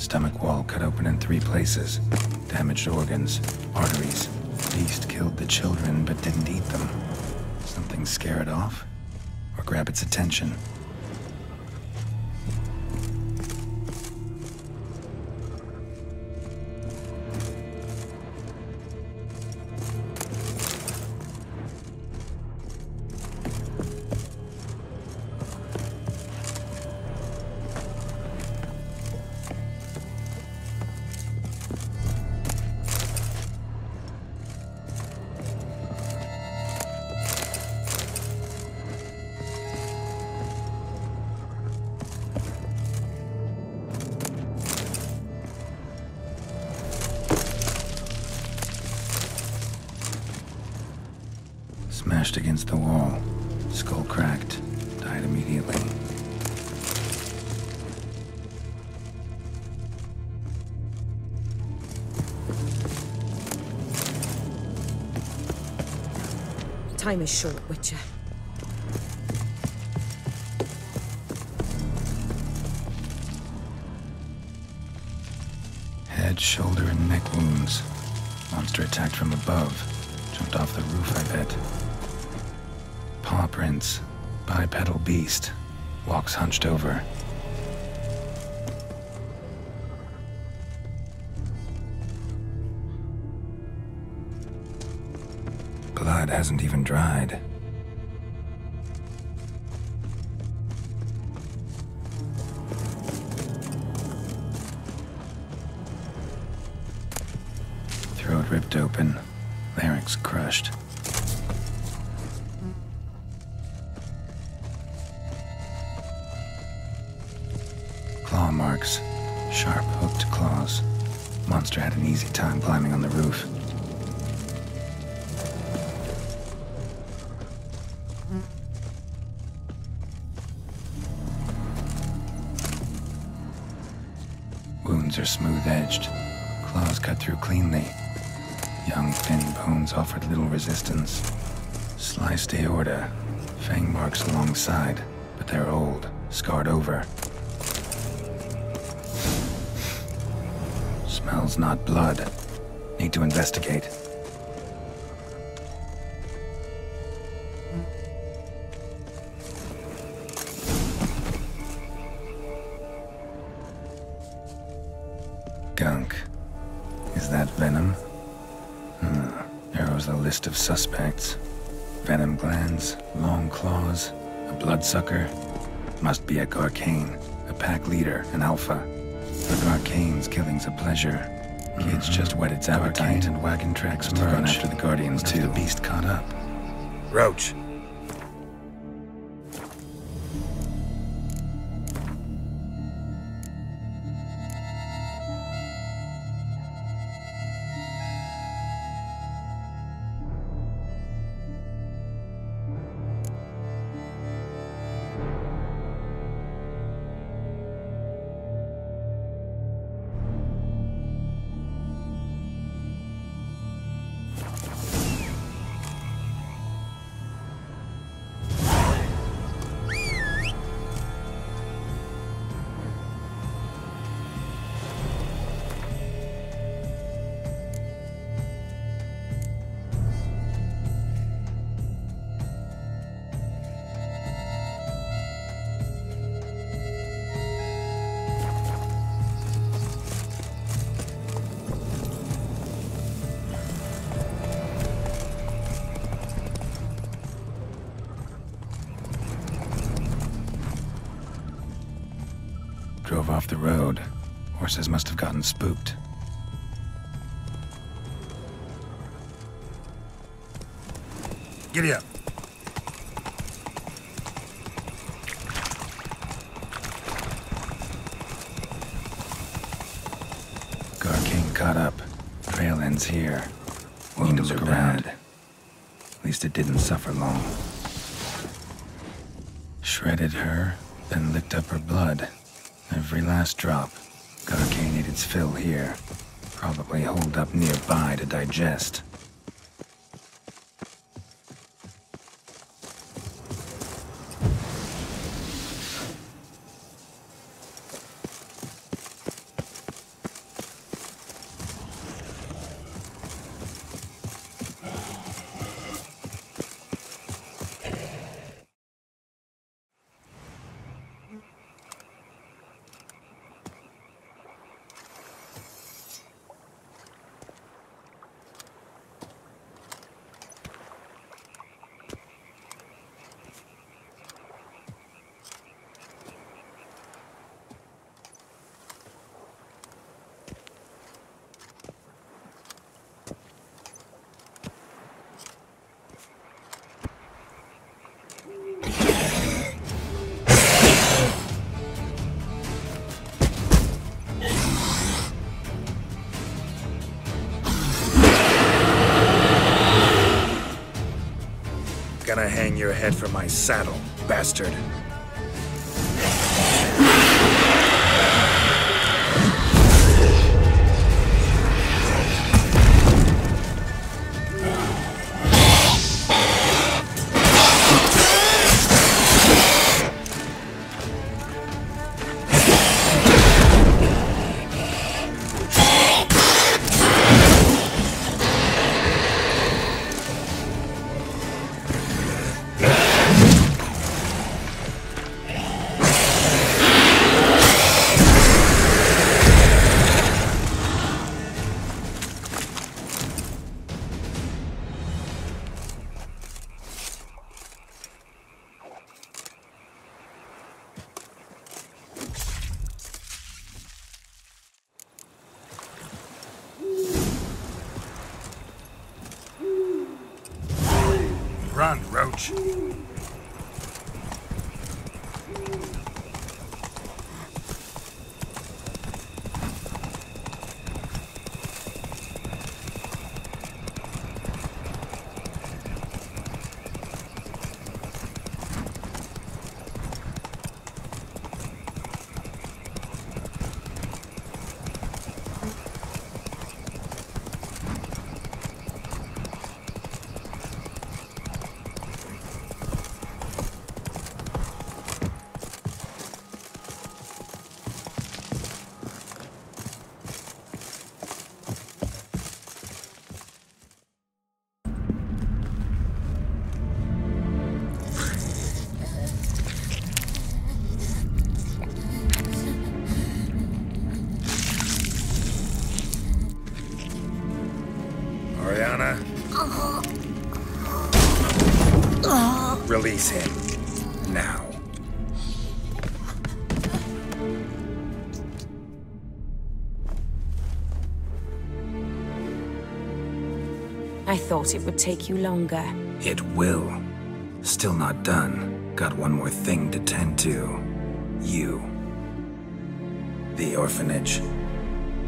Stomach wall cut open in three places. Damaged organs, arteries. Beast killed the children but didn't eat them. Something scare it off? Or grab its attention? Against the wall. Skull cracked. Died immediately. Time is short, Witcher. Head, shoulder, and neck wounds. Monster attacked from above. Jumped off the roof, I bet. Prints. Bipedal beast. Walks hunched over. Blood hasn't even dried. Throat ripped open. Larynx crushed. Monster had an easy time climbing on the roof. Wounds are smooth-edged. Claws cut through cleanly. Young, thin bones offered little resistance. Sliced aorta. Fang marks alongside, but they're old, scarred over. Not blood. Need to investigate. Gunk. Is that venom? Hmm. Narrows the list of suspects. Venom glands, long claws, a bloodsucker. Must be a Garkain, a pack leader, an alpha. For Garkain's killing's a pleasure. Kids just whet its appetite and wagon tracks merge. Run after the Guardians too. The beast caught up. Roach. Drove off the road. Horses must have gotten spooked. Giddy up. Garkain caught up. Trail ends here. Wounds are bad. At least it didn't suffer long. Shredded her, then licked up her blood. Every last drop. Garkain ate its fill here. Probably holed up nearby to digest. Your head from my saddle, bastard. Orianna. Release him. Now. I thought it would take you longer. It will. Still not done. Got one more thing to tend to. You. The orphanage.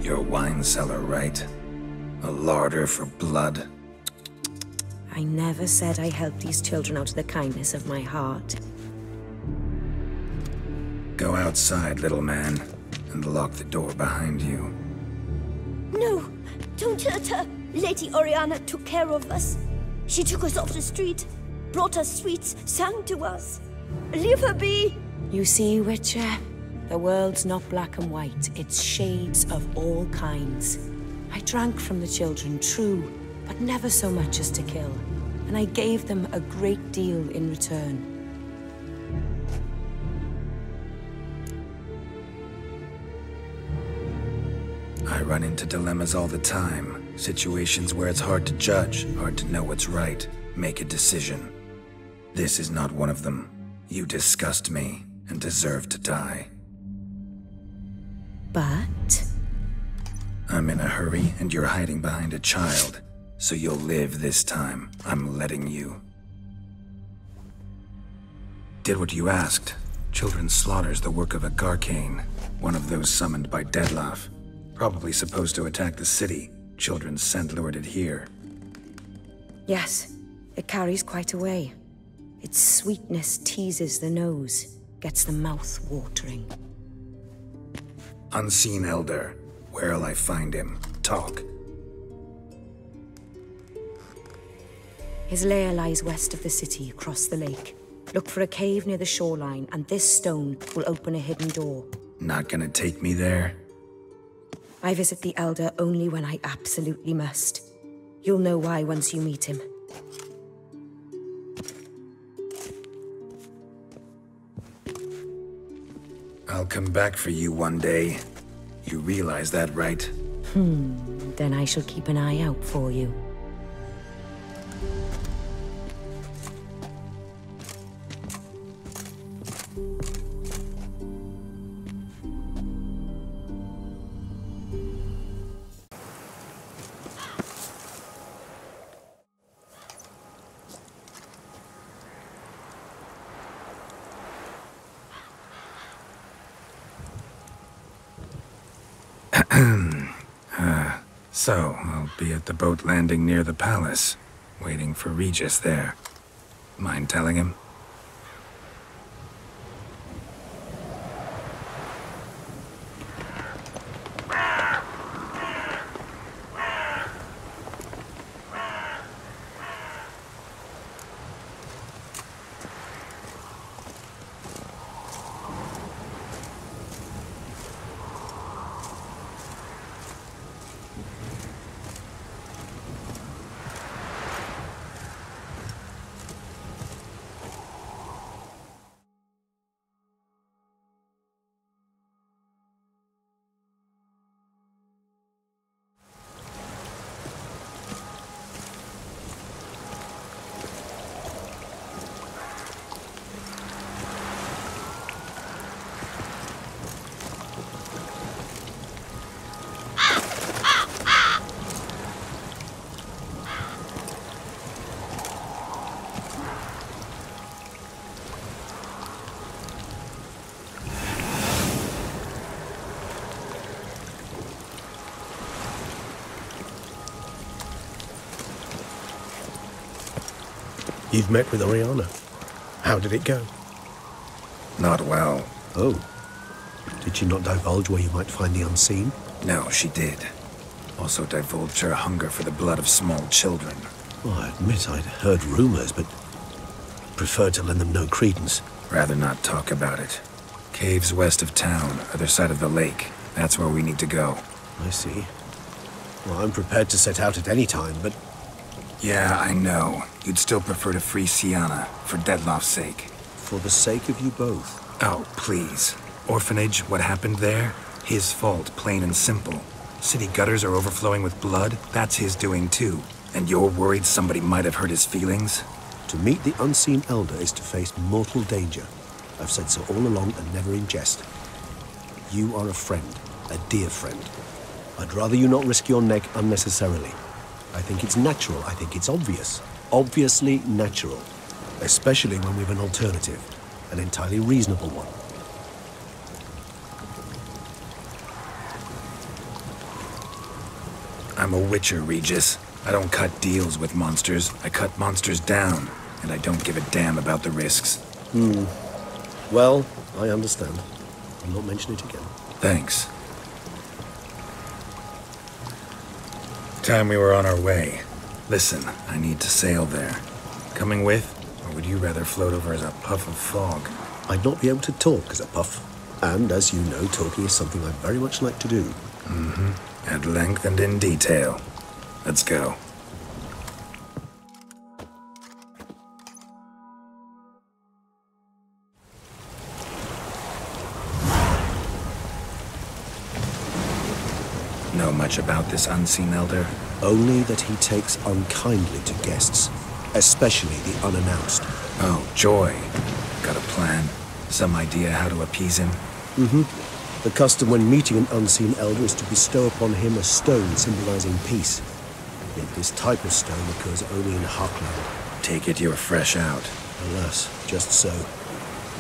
Your wine cellar, right? A larder for blood. I never said I helped these children out of the kindness of my heart. Go outside, little man, and lock the door behind you. No, don't hurt her. Lady Orianna took care of us. She took us off the street, brought us sweets, sang to us. Leave her be. You see, Witcher? The world's not black and white. It's shades of all kinds. I drank from the children, true, but never so much as to kill. And I gave them a great deal in return. I run into dilemmas all the time. Situations where it's hard to judge, hard to know what's right, make a decision. This is not one of them. You disgust me and deserve to die. But I'm in a hurry and you're hiding behind a child. So you'll live this time. I'm letting you. Did what you asked. Children's slaughter's the work of a Garkain, one of those summoned by Dettlaff. Probably supposed to attack the city. Children sent lured it here. yes, it carries quite a way. Its sweetness teases the nose, gets the mouth watering. Unseen Elder. Where'll I find him? Talk. His lair lies west of the city, across the lake. Look for a cave near the shoreline, and this stone will open a hidden door. Not gonna take me there? I visit the Elder only when I absolutely must. You'll know why once you meet him. I'll come back for you one day. You realize that, right? Hmm. Then I shall keep an eye out for you. So, I'll be at the boat landing near the palace, waiting for Regis there. Mind telling him? You've met with Orianna. How did it go? Not well. Oh. Did she not divulge where you might find the unseen? No, she did. Also divulged her hunger for the blood of small children. Well, I admit I'd heard rumors, but preferred to lend them no credence. Rather not talk about it. Caves west of town, other side of the lake. That's where we need to go. I see. Well, I'm prepared to set out at any time, but Yeah, I know. You'd still prefer to free Syanna, for Dettlaff's sake. for the sake of you both. Oh, please. Orphanage, what happened there? His fault, plain and simple. City gutters are overflowing with blood. That's his doing too. And you're worried somebody might have hurt his feelings? To meet the unseen elder is to face mortal danger. I've said so all along and never in jest. You are a friend, a dear friend. I'd rather you not risk your neck unnecessarily. I think it's natural. I think it's obvious. Obviously natural. Especially when we've an alternative. An entirely reasonable one. I'm a witcher, Regis. I don't cut deals with monsters. I cut monsters down. And I don't give a damn about the risks. Hmm. Well, I understand. I'll not mention it again. Thanks. Time we were on our way. Listen, I need to sail there. Coming with? Or would you rather float over as a puff of fog? I'd not be able to talk as a puff. And as you know, talking is something I very much like to do. Mm-hmm. At length and in detail. Let's go. Much about this unseen elder? Only that he takes unkindly to guests, especially the unannounced. Oh, Joy. Got a plan? Some idea how to appease him? Mm-hmm. The custom when meeting an unseen elder is to bestow upon him a stone symbolizing peace. Yet this type of stone occurs only in Harkland. Take it you're fresh out. Alas, just so.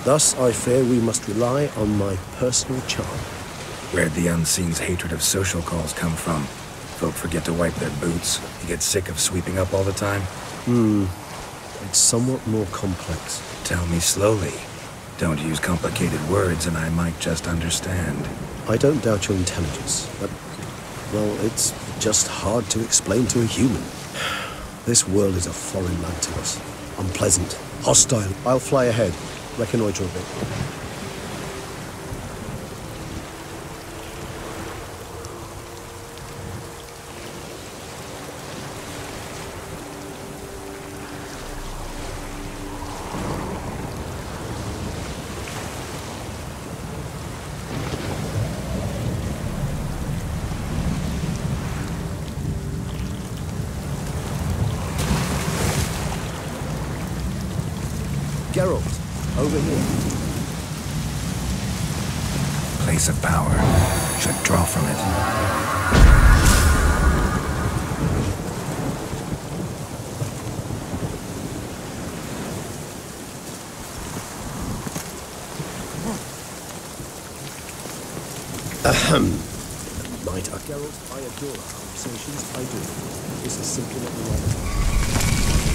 Thus, I fear we must rely on my personal charm. Where'd the unseen's hatred of social calls come from? Folk forget to wipe their boots. You get sick of sweeping up all the time? Hmm. It's somewhat more complex. Tell me slowly. Don't use complicated words and I might just understand. I don't doubt your intelligence, but, well, it's just hard to explain to a human. This world is a foreign land to us. Unpleasant, hostile. I'll fly ahead, reconnoiter a bit. Geralt, over here. Place of power. Should draw from it. Ahem. Might I, Geralt, I adore our conversations. I do. This is simply not the right time.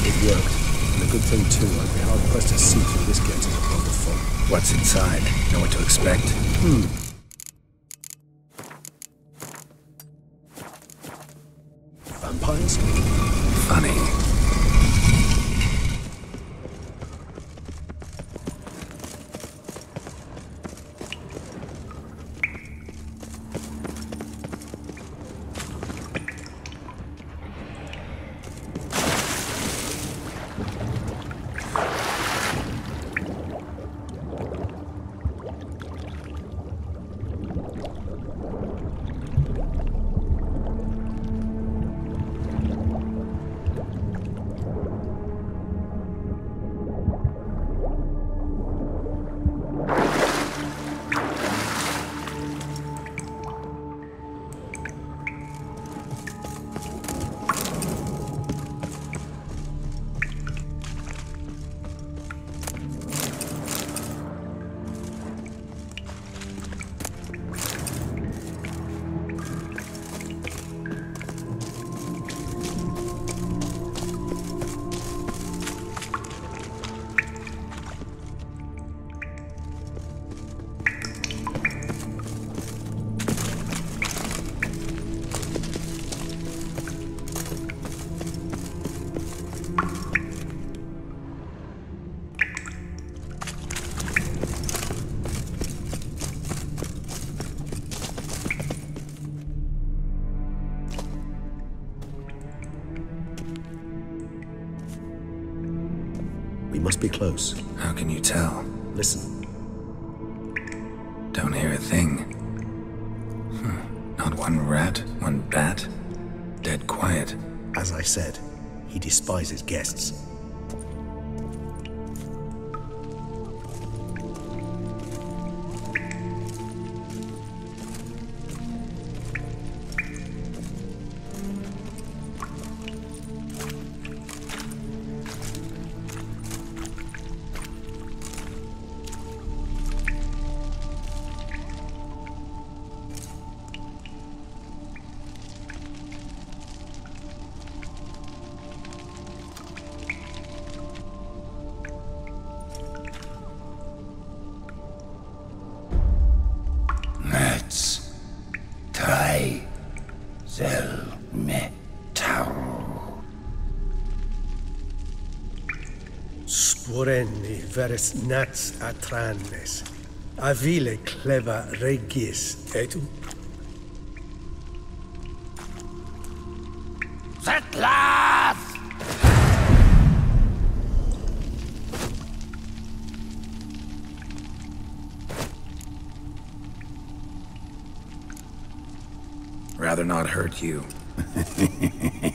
It worked, and a good thing too. I'd be hard pressed to see through this gate as a proper fog. What's inside? Know what to expect? Vampires? Close. How can you tell? Listen. Don't hear a thing. Hmm. Not one rat, one bat. Dead quiet. As I said, he despises guests. Sporenni veres nats atranes. Avile cleva regis etu. Settlers! Rather not hurt you.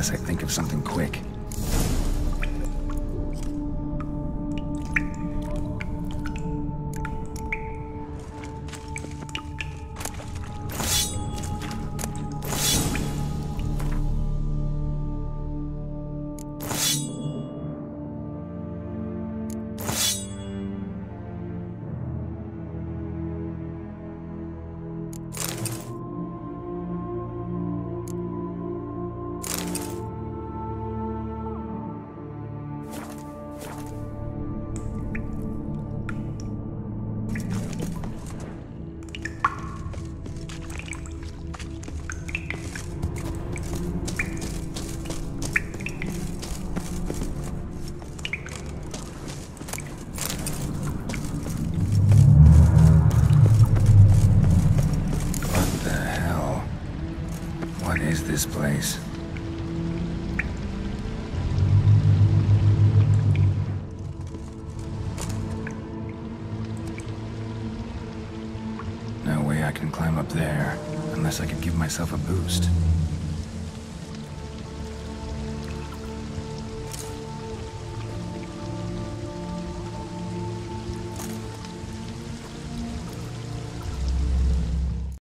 unless I think of something quick.